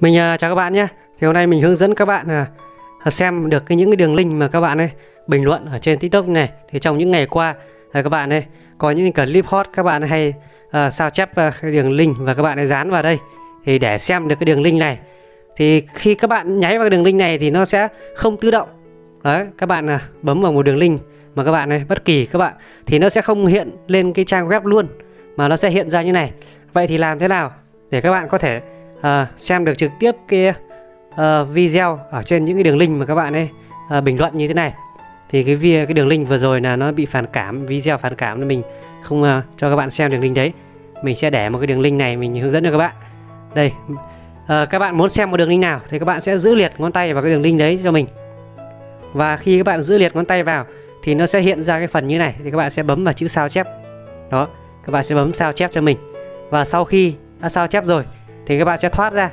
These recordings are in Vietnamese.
Mình uh, chào các bạn nhé. Thì hôm nay mình hướng dẫn các bạn uh, xem được cái những cái đường link mà các bạn ấy bình luận ở trên TikTok này. Thì trong những ngày qua uh, các bạn ấy có những clip hot các bạn hay uh, sao chép uh, cái đường link và các bạn ấy dán vào đây thì để xem được cái đường link này. Thì khi các bạn nháy vào cái đường link này thì nó sẽ không tự động. Đấy, các bạn uh, bấm vào một đường link mà các bạn này bất kỳ các bạn thì nó sẽ không hiện lên cái trang web luôn mà nó sẽ hiện ra như này. Vậy thì làm thế nào để các bạn có thể uh, xem được trực tiếp cái uh, video ở trên những cái đường link mà các bạn ấy uh, bình luận như thế này. Thì cái via cái đường link vừa rồi là nó bị phản cảm video phản cảm nên mình không uh, cho các bạn xem đường link đấy. Mình sẽ để một cái đường link này mình hướng dẫn cho các bạn. Đây uh, các bạn muốn xem một đường link nào thì các bạn sẽ giữ liệt ngón tay vào cái đường link đấy cho mình. Và khi các bạn giữ liệt ngón tay vào thì nó sẽ hiện ra cái phần như này thì các bạn sẽ bấm vào chữ sao chép. Đó các bạn sẽ bấm sao chép cho mình. Và sau khi đã sao chép rồi thì các bạn sẽ thoát ra.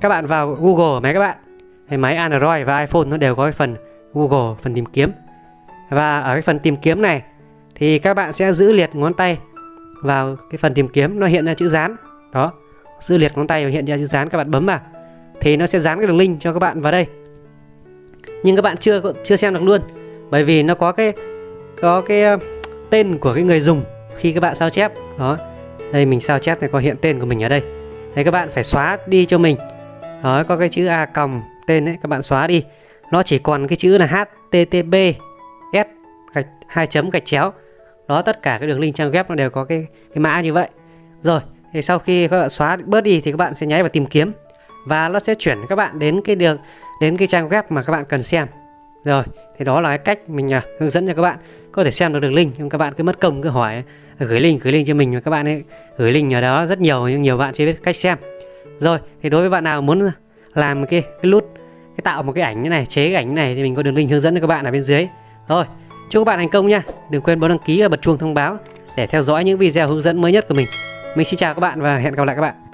Các bạn vào Google máy các bạn. Thì máy Android và iPhone nó đều có cái phần Google, phần tìm kiếm. Và ở cái phần tìm kiếm này, thì các bạn sẽ giữ liệt ngón tay vào cái phần tìm kiếm, nó hiện ra chữ dán. Đó, giữ liệt ngón tay và hiện ra chữ dán, các bạn bấm vào. Thì nó sẽ dán cái đường link cho các bạn vào đây. Nhưng các bạn chưa chưa xem được luôn, bởi vì nó có cái có cái ờ, tên của cái người dùng khi các bạn sao chép. Đó, đây mình sao chép này có hiện tên của mình ở đây. Đấy các bạn phải xóa đi cho mình. Đó, có cái chữ A còng tên đấy các bạn xóa đi. Nó chỉ còn cái chữ là HTTP S gạch 2 chấm gạch chéo. Đó, tất cả cái đường link trang web nó đều có cái cái mã như vậy. Rồi, thì sau khi các bạn xóa, bớt đi thì các bạn sẽ nháy vào tìm kiếm. Và nó sẽ chuyển các bạn đến cái đường, đến cái trang web mà các bạn cần xem. Rồi thì đó là cái cách mình à, hướng dẫn cho các bạn. Có thể xem được đường link nhưng các bạn cứ mất công cứ hỏi à, gửi link gửi link cho mình và các bạn ấy gửi link ở đó rất nhiều nhưng nhiều bạn chưa biết cách xem. Rồi thì đối với bạn nào muốn làm cái cái nút cái tạo một cái ảnh như này chế cái ảnh này thì mình có đường link hướng dẫn cho các bạn ở bên dưới. Rồi chúc các bạn thành công nha đừng quên bấm đăng ký và bật chuông thông báo để theo dõi những video hướng dẫn mới nhất của mình. Mình xin chào các bạn và hẹn gặp lại các bạn.